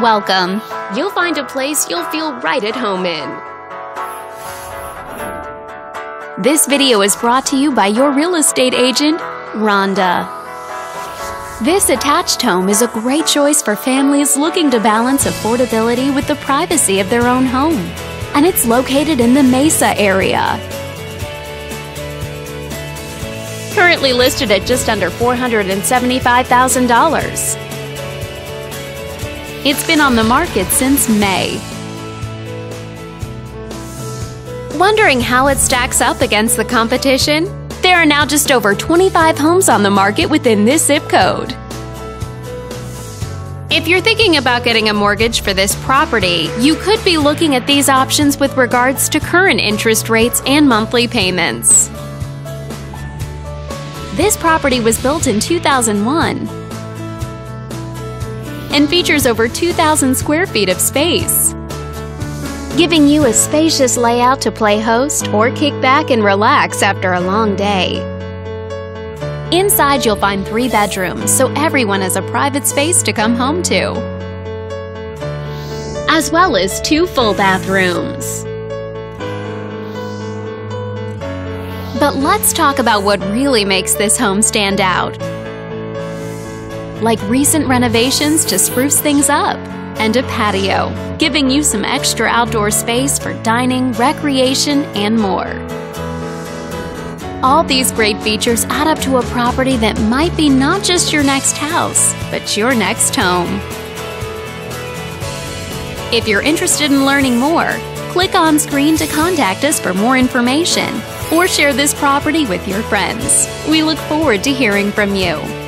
Welcome. You'll find a place you'll feel right at home in. This video is brought to you by your real estate agent, Rhonda. This attached home is a great choice for families looking to balance affordability with the privacy of their own home. And it's located in the Mesa area. Currently listed at just under $475,000. It's been on the market since May. Wondering how it stacks up against the competition? There are now just over 25 homes on the market within this zip code. If you're thinking about getting a mortgage for this property, you could be looking at these options with regards to current interest rates and monthly payments. This property was built in 2001 and features over 2,000 square feet of space, giving you a spacious layout to play host or kick back and relax after a long day. Inside, you'll find three bedrooms, so everyone has a private space to come home to, as well as two full bathrooms. But let's talk about what really makes this home stand out. Like recent renovations to spruce things up, and a patio, giving you some extra outdoor space for dining, recreation, and more. All these great features add up to a property that might be not just your next house, but your next home. If you're interested in learning more, click on screen to contact us for more information or share this property with your friends. We look forward to hearing from you.